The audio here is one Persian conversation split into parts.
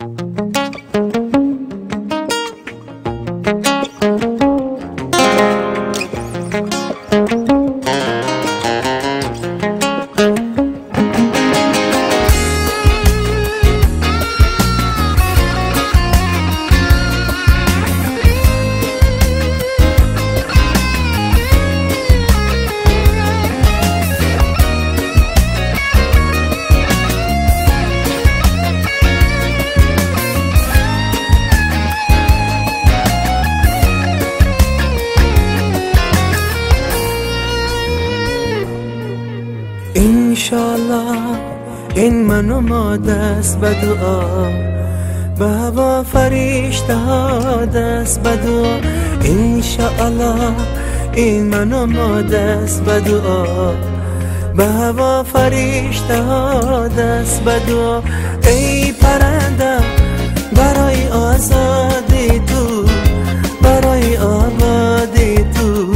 انشالله این من و ما دست به دعا. به هوا فریشته ها دست به دعا. انشالله این من و ما دست به دعا. به هوا فریشته ها دست به دعا. ای پرنده برای آزادی تو برای آبادی تو.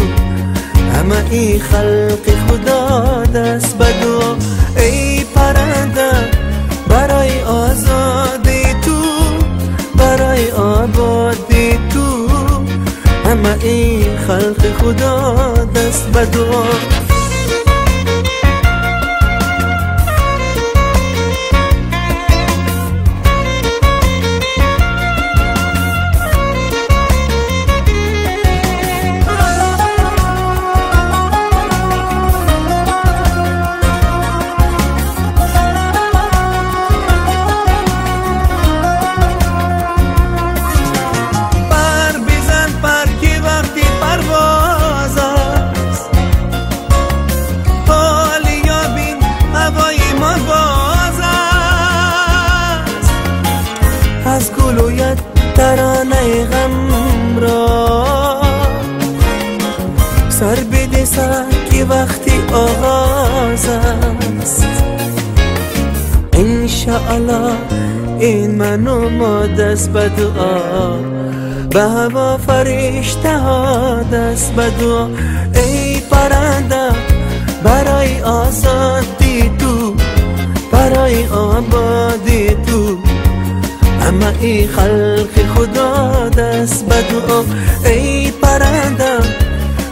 همه ای خلق خدا دست به ای خلق خدا دست به ترانه غم را. سر بده سر که وقتی آغاز است. انشاءالله این من و ما دست به دعا. به هوا فرشته ها دست به دعا. ای پرنده برای آزادی تو برای آبادی تو. ای خلق خدا دست به دعا ای پرنده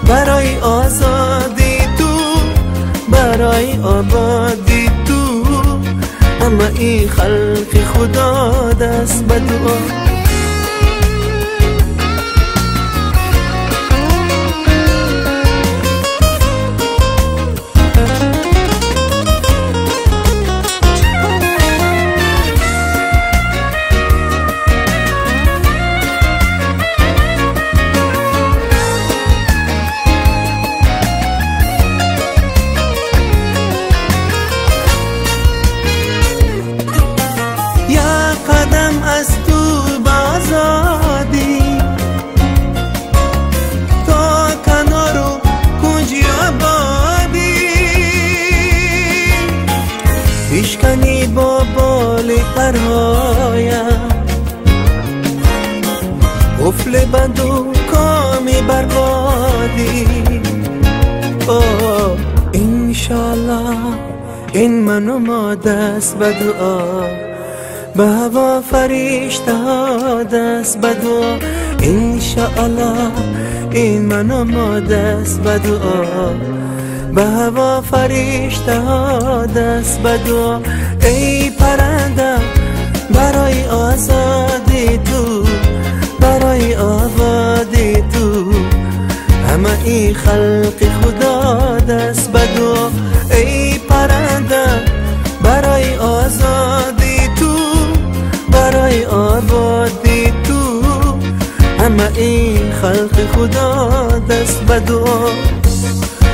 برای آزادی تو برای آبادی تو. ای خلق خدا دست به دعا. بال پرهایم افل بد و کامی بربادی انشالله این من و ما دست به دعا. به هوا فریشته ها دست به دعا. انشاءالله این من و ما دست به دعا. به هوا فریشته ها دست به دعا. ای برای آزادی تو برای آبادی تو. همه ای خلق خدا دست دعا ای پرنده برای آزادی تو برای آبادی تو. همه ای خلق خدا دست دعا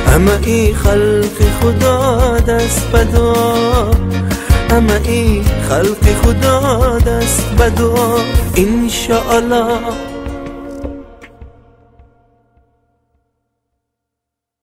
همه ای خلق خدا دست به ای خلق خدا دست دعا انشاءالله.